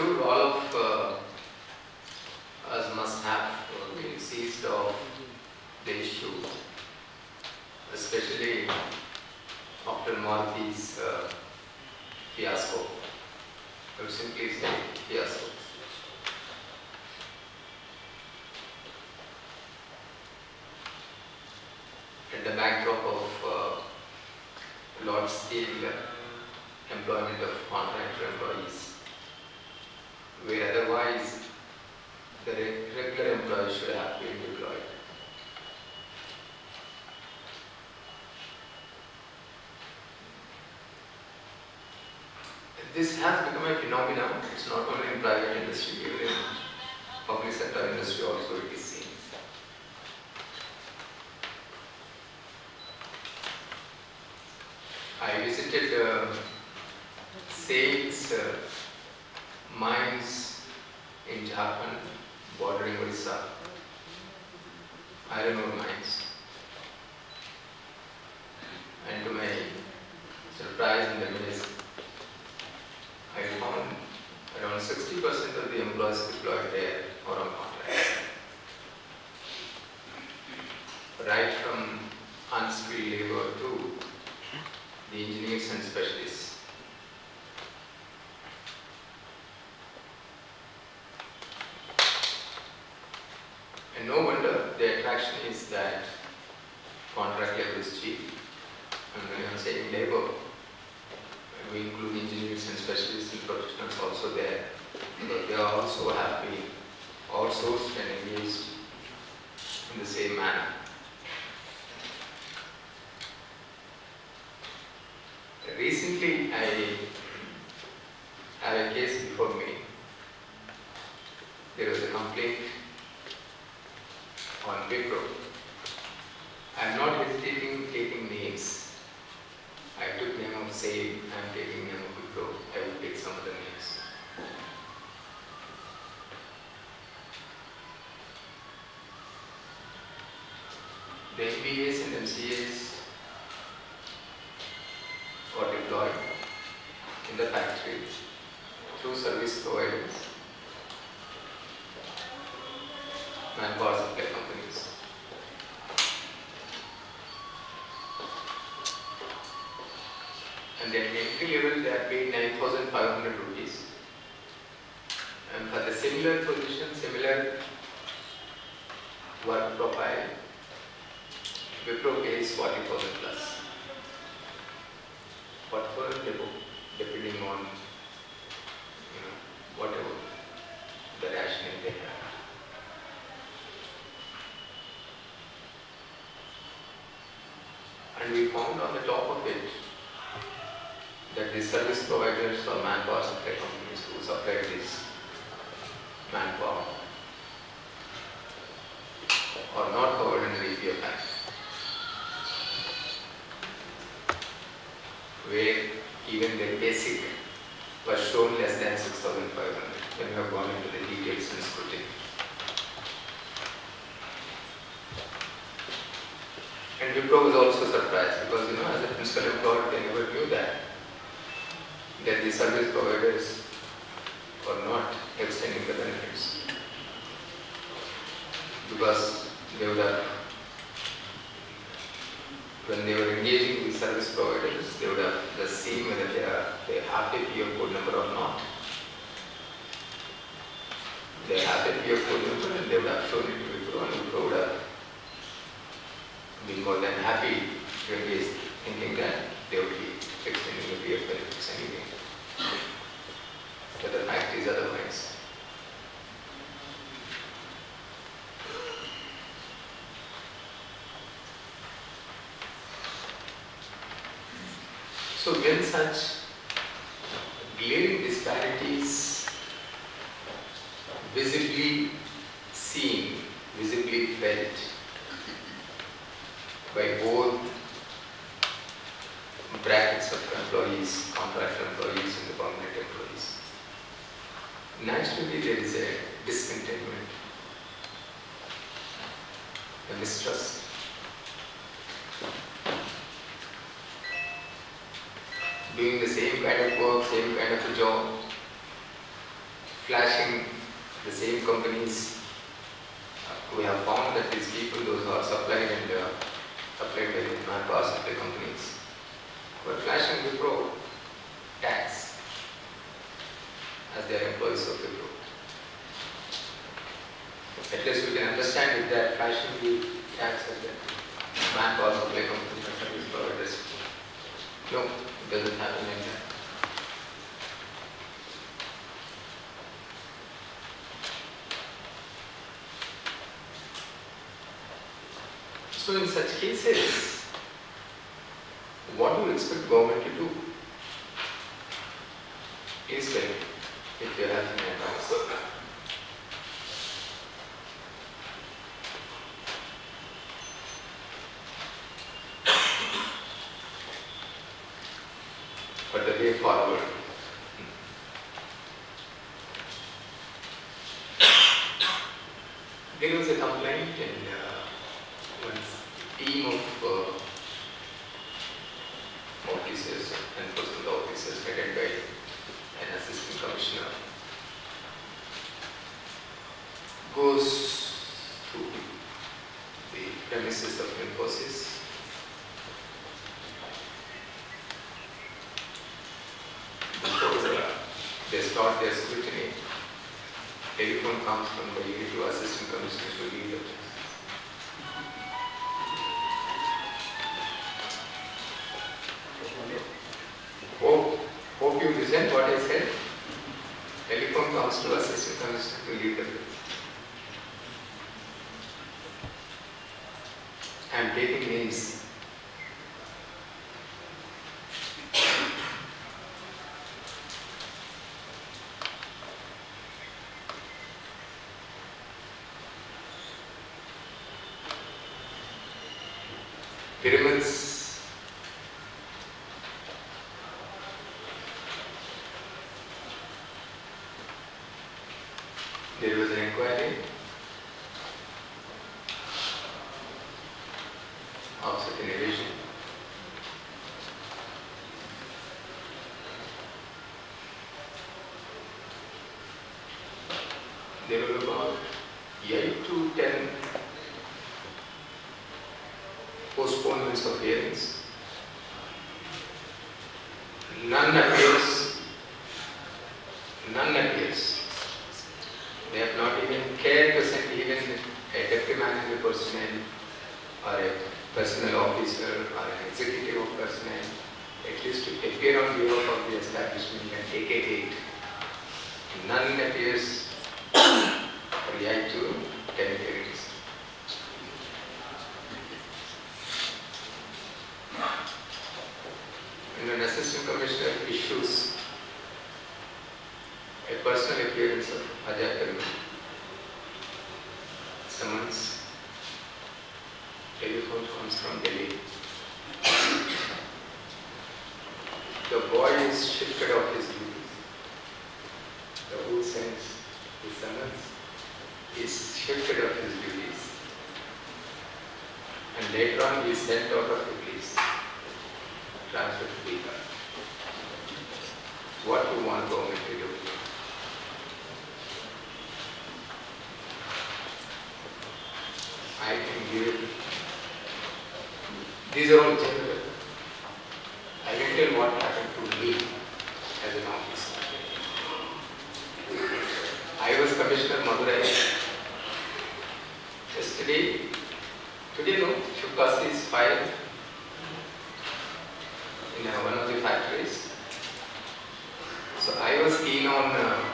Sure all of uh, us must have uh, been seized of the issue, especially after Maruti's uh, fiasco. I would simply say fiasco. At the backdrop of uh, large scale employment of contractor employees, where otherwise the re- regular employees should have been deployed. This has become a phenomenon. It's not only in private industry, even in public sector industry also it is seen. I visited uh, sales uh, mines in Jharkhand bordering Orissa. I don't know mines. And to my surprise and amazement, I found around 60% the deployed there are on contract. Right from unskilled labor to the engineers and specialists. And no wonder the attraction is that contract labor is cheap. And when I'm saying labor, we include engineers and specialists and professionals also there. Because also have been outsourced and engaged in the same manner. Recently, I have a case before me. There was a complaint on Wipro. I am not hesitating taking names. I took name of same, I am taking name of Wipro. I will take some other names. The MBAs and MCAs got deployed in the factory through service providers, manpower supply companies. And at entry level, they are paid 9,500 rupees. And for the similar position, similar work profile, Wipro pays 40,000 plus. Whatever they book, depending on you know, whatever the rationale they have. And we found on the top of it that the service providers or manpower supply companies who supply this manpower are not Where even the basic was shown less than 6,500 when we have gone into the details and scrutiny. And Wipro was also surprised because you know as a principal employer they never knew that that the service providers are not extending the benefits because they have when they were engaging service providers they would have just seen whether they are they have a PF code number or not. They have a PF code number and they would have shown it to Wipro and Wipro would have been more than happy to engage thinking that they would be extending the PF benefits anyway. But the fact is otherwise. So when such glaring disparities visibly seen, visibly felt by both brackets of employees, contract employees and the permanent employees. Naturally, there is a discontentment, a mistrust. Doing the same kind of work, same kind of a job, flashing the same companies. Uh, We have found that these people, those who are supplied and uh, supplied by the manpower supply companies, were flashing Wipro tax as their employees of the Wipro. At least we can understand if they are flashing the tax as the manpower supply providers. No, doesn't like that. So in such cases, what do you expect government to do? Me if you have any advice. But the way forward. There was a complaint and uh, one team of uh, officers, enforcement officers headed by an assistant commissioner. Goes to the premises of Infosys. Before uh, they start their scrutiny, telephone comes from the to assistant commissioner to leave Telephone comes to assistant commissioner to leave the place. I am taking names. Pyramids There was an inquiry of certain evasion. There were about eight to ten postponements of hearings. None appears. None appears. They have not even cared to send even a deputy manager personnel or a personnel officer or an executive of personnel, at least to appear on behalf of the establishment and take date. None appears eight to hearings. And an assistant commissioner issues a personal appearance of Ajay. Summons. Comes from Delhi. The boy is shifted off his duties. The who sends the summons is shifted off his duties. And later on he is sent out of the police, transferred to Bihar. What do you want government to do? I can give. These are all general. I can tell what happened to me as an officer. I was Commissioner Madurai. Yesterday, today no, Sivakasi is fired in uh, one of the factories. So I was keen on, uh,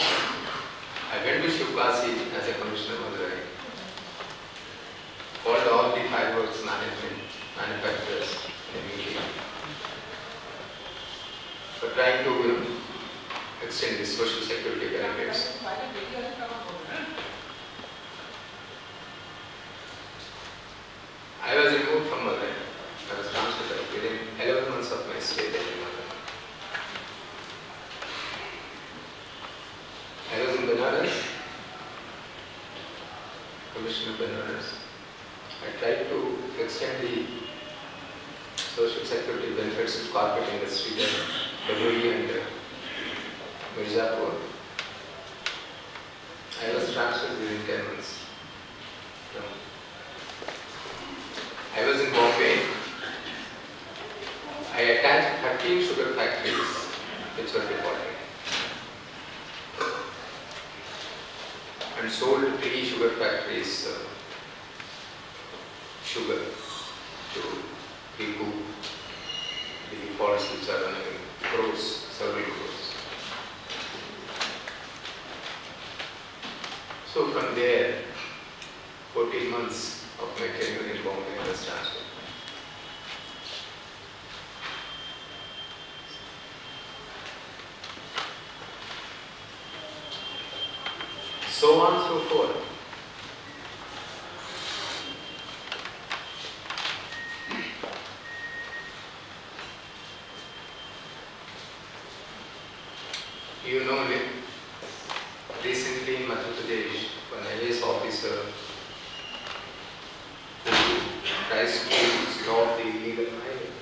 I went to Sivakasi as a Commissioner Madurai called all the fireworks management manufacturers in a meeting for trying to you know, extend the social security benefits. I was removed from Madurai. I was transferred within 11 months of my Commission of Environment, I tried to extend the social security benefits to carpet industry there, WE and uh, Mirzapur. I was transferred within 10 months. No. I was in Bombay. I attached 13 sugar factories which were deported. And sold three sugar factories uh, sugar to which are crores, several crores. So from there, 14 months of my tenure in Bombay was transferred. So on so forth. You know, re- recently in Madhya Pradesh, one IAS officer who tries to stop the illegal mining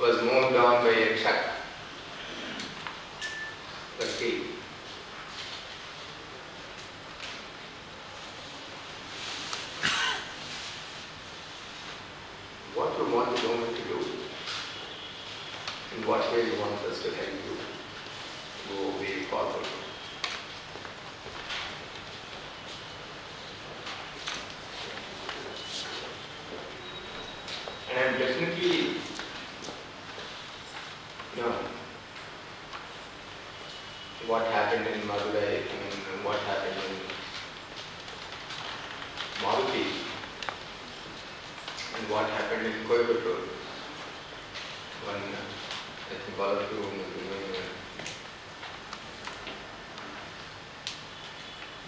was mown down by a truck. But killed. What you want to do? In what way you want us to help you go way forward? And I'm definitely, you know, what happened in Madurai, I mean, what happened in Maruti, and what happened in Coimbatore. One, uh, I think all of you may be knowing, uh,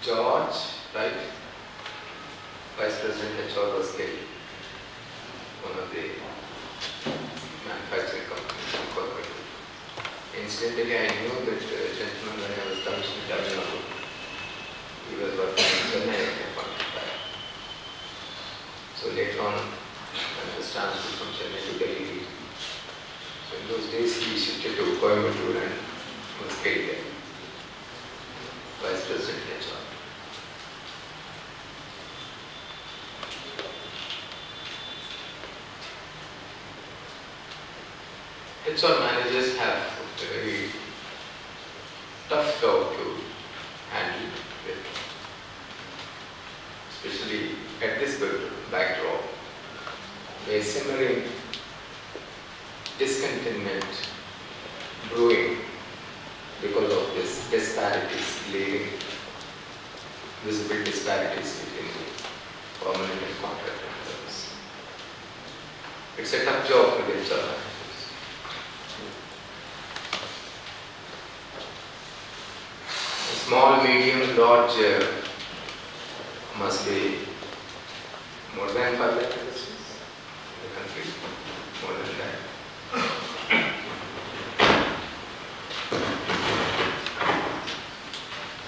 George, right? Vice President HR was killed. One of the manufacturing companies in. Incidentally, I knew that uh, gentleman when I was commissioning Tamil Nadu. He was working in Chennai at that point of time. So later on, when I was transferred from Chennai to Delhi, so in those days he shifted to Coimbatore and was killed there. Vice President HR. Managers have a very tough job to handle with, especially at this backdrop, where simmering discontentment brewing because of this disparities, leading visible disparities between permanent and contract employees. It's a tough job for the HR managers. Small, medium, large uh, must be more than five lakh industries in the country, more than that.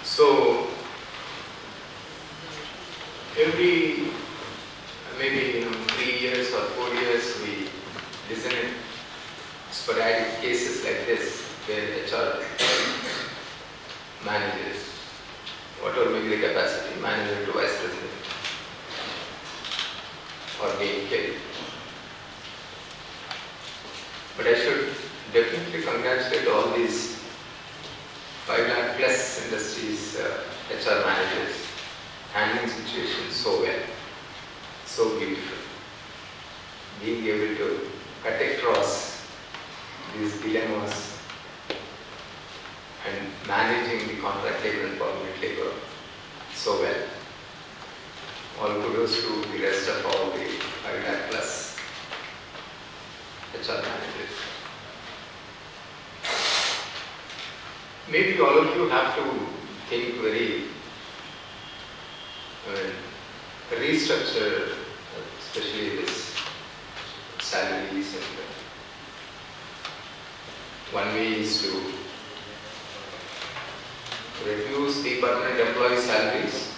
So every maybe you know three years or four years we listen in sporadic cases like this where HR managers, whatever may be the capacity, manager to vice president, or being killed. But I should definitely congratulate all these five lakh plus industries uh, HR managers handling situations so well, so beautiful, being able to cut across these dilemmas and managing the contract labor and permanent labor so well. All kudos to the rest of all the 5 lakh plus HR managers. Maybe all of you have to think very, mean, restructure, especially this salaries and uh, one way is to reduce the permanent employee salaries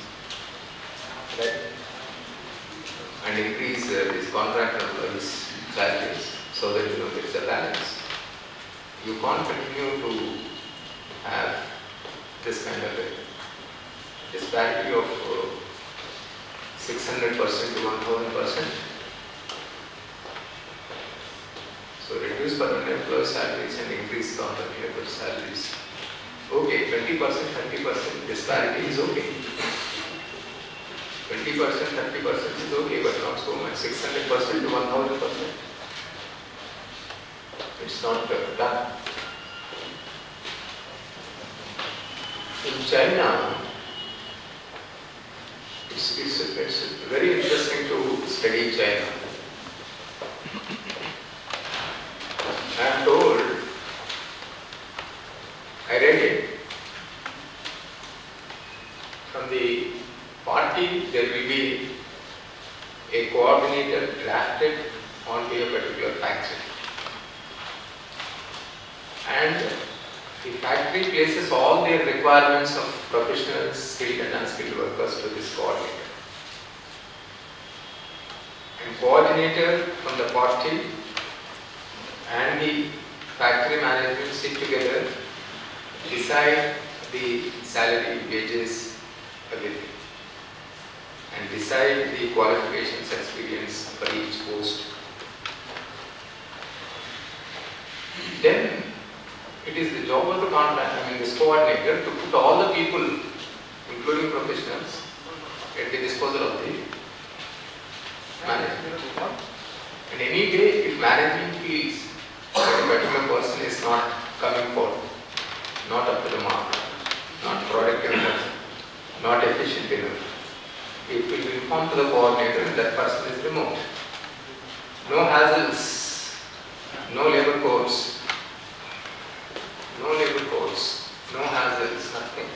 right? And increase uh, these contract employees' salaries so that you know there is a balance. You can't continue to have this kind of a disparity of uh, 600% to 1000%. So reduce permanent employee salaries and increase contract labor salaries. Okay, 20%, 30% disparity is okay. 20%, 30% is okay, but not so much. 600% to 1000%. It's not uh, done. In China, it's, it's, it's very interesting to study China. I am told, I read it, from the party there will be a coordinator drafted onto a particular factory. And the factory places all their requirements of professionals, skilled and unskilled workers to this coordinator. And coordinator from the party and the factory management sit together, decide the salary, wages, everything, and decide the qualifications, experience for each post. Then it is the job of the contract, I mean this coordinator, to put all the people, including professionals, at the disposal of the management. And any day, if management feels that a particular person is not coming forth, not up to the mark, not productive enough, not efficient enough, it will be to the coordinator and that person is removed. No hassles, no labor codes, no labor codes, no hassles, nothing.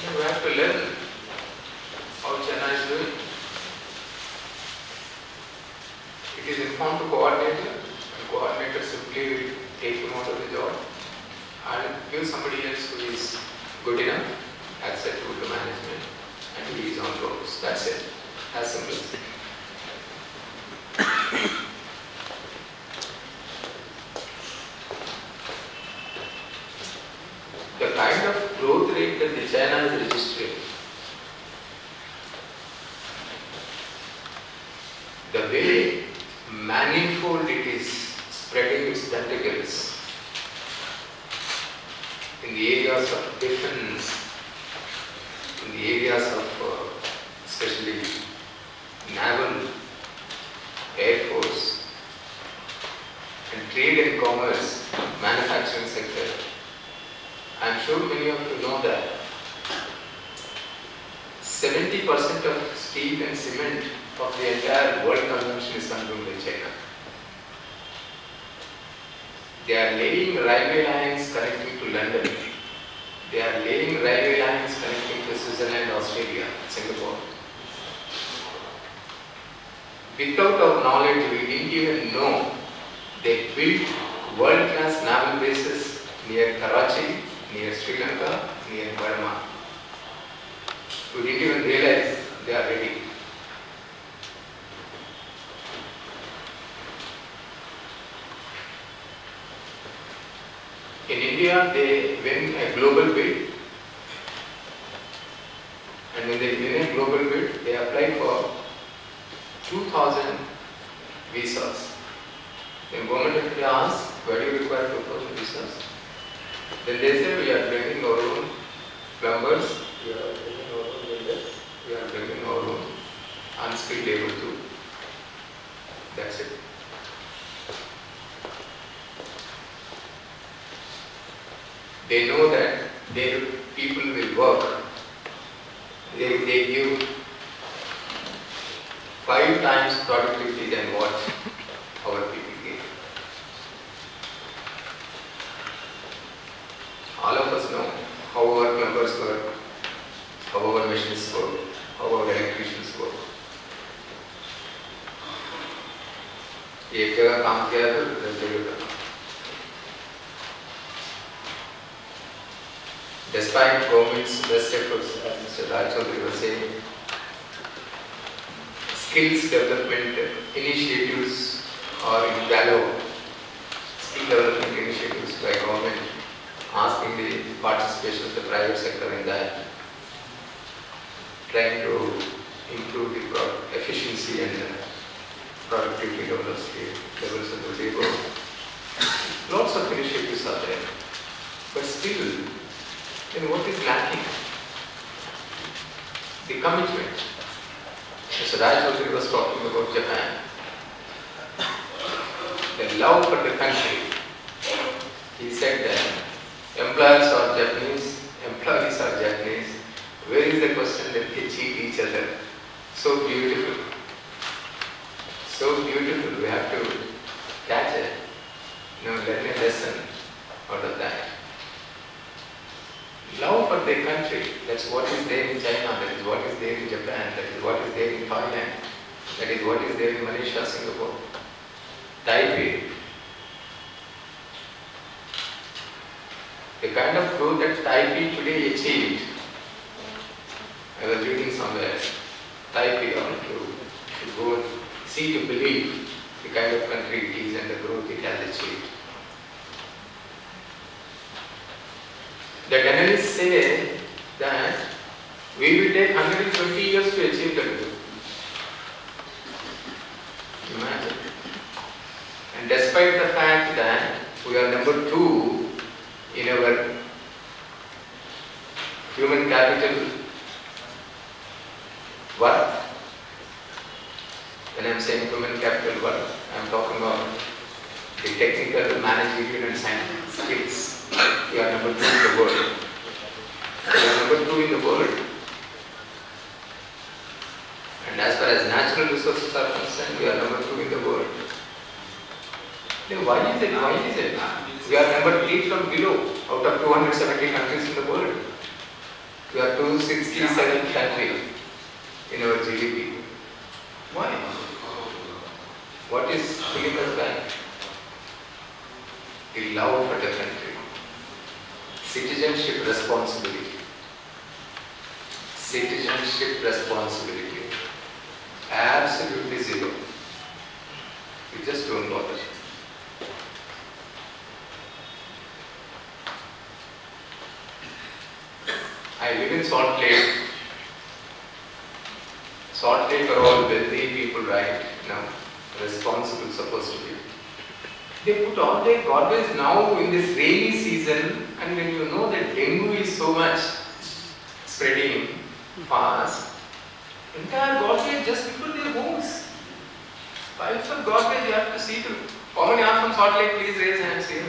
You have to learn how China is doing. It is informed to coordinator, and coordinator simply will take him out of the job and give somebody else who is good enough, acceptable to management, and he is on roads. That's it. As simple as that. the kind of growth rate that the China is registering, the way manifold it is in the areas of defense, in the areas of uh, especially naval, air force, and trade and commerce, manufacturing sector. I am sure many of you know that 70% of steel and cement of the entire world consumption is consumed in China. They are laying railway lines connecting to London. They are laying railway lines connecting to Switzerland, Australia, Singapore. Without our knowledge, we didn't even know they built world-class naval bases near Karachi, near Sri Lanka, near Burma. We didn't even realize they are ready. In India, they win a global bid, and when they win a global bid, they apply for 2,000 visas. Then government of India why do you require 2,000 visas? Then they say we are bringing our own plumbers, we are bringing our own builders, we are bringing our own unskilled labor too. That's it. They know that their people will work. They, they give five times productivity than what then what is lacking? The commitment. Mr. Raj was talking about Japan. The love for the country. He said that employers are Japanese, employees are Japanese. Where is the question that they cheat each other? So beautiful. So beautiful. We have to catch it. You know, learn a lesson out of that. Love for their country. That's what is there in China. That is what is there in Japan. That is what is there in Thailand. That is what is there in Malaysia, Singapore, Taipei. The kind of growth that Taipei today achieved, I was reading somewhere, Taipei, want to, to go and see to believe the kind of country it is and the growth it has achieved. The analysts say that we will take 120 years to achieve the growth. Imagine. And despite the fact that we are number two in our human capital worth, when I am saying human capital worth, I am talking about the technical, managerial and scientific skills. We are number two in the world. We are number two in the world. And as far as natural resources are concerned, we are number two in the world. Then why is it? Why is it? We from below out of 270 countries in the world. We are 267 country in our GDP. Why? What is pulling us back? The love for the country. Citizenship responsibility. Citizenship responsibility. Absolutely zero. We just don't bother. I live in Salt Lake. Salt Lake are all wealthy people, right? Now, responsible supposed to be. They put all their garbage now in this rainy season, and when you know that dengue is so much spreading fast, entire garbage just before their homes. Piles of garbage you have to see to. How many are from Salt Lake? Please raise hands here.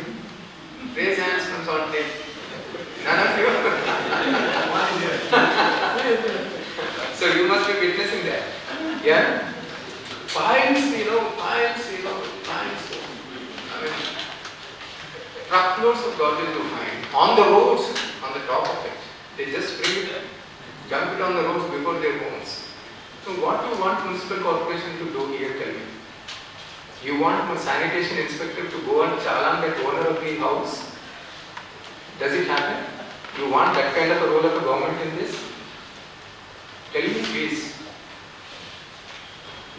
Raise hands from Salt Lake. None of you? so you must be witnessing that. Yeah? Piles, you know, piles, you know, piles. I mean, truckloads of garbage you find on the roads, on the top of it. They just bring it, dump it on the roads before their homes. So what do you want municipal corporation to do here, tell me? You want a sanitation inspector to go and challan that owner of the house? Does it happen? You want that kind of a role of the government in this? Tell me please.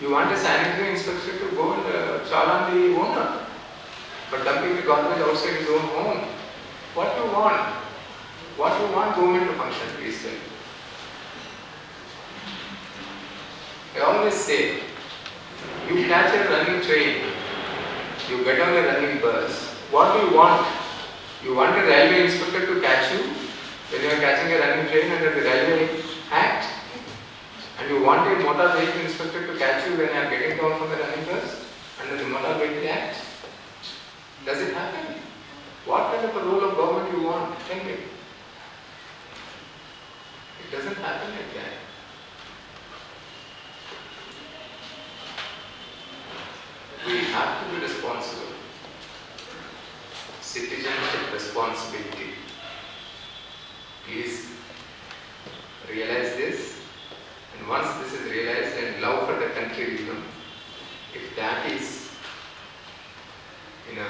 You want a sanitary inspector to go and uh, challan the owner, but dumping the garbage outside his own home. What do you want? What do you want government to function? Please tell me. I always say, you catch a running train, you get on a running bus. What do you want? You want a railway inspector to catch you when you are catching a running train under the Railway Act? And you want a motor vehicle inspector to catch you when you are getting down from the running bus under the Motor Vehicle Act? Does it happen? What kind of a role of government you want? Tell me. It doesn't happen like that. We have to be responsible. Citizenship responsibility. Please realize this. And once this is realized and love for the country, you know, if that is, you know,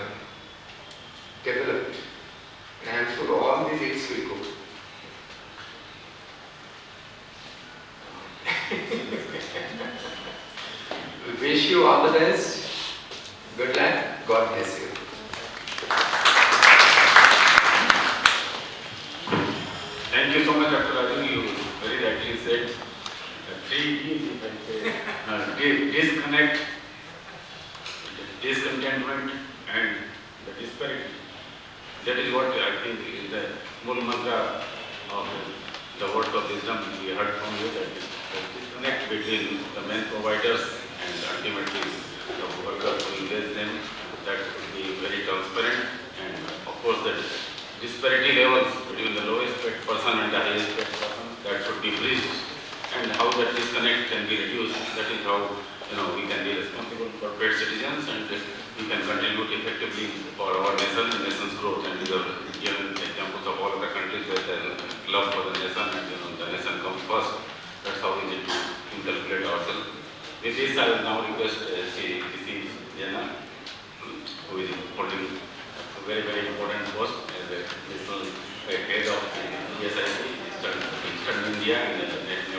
effectively for our nation and nation's growth. And have given examples of all the countries where the love for the nation and, you know, the nation comes first. That's how we need to inculcate ourselves. With this, I will now request uh, Sri P.C. Jana, who is holding a very, very important post as a national uh, head of the ESIC, Eastern, Eastern India and uh,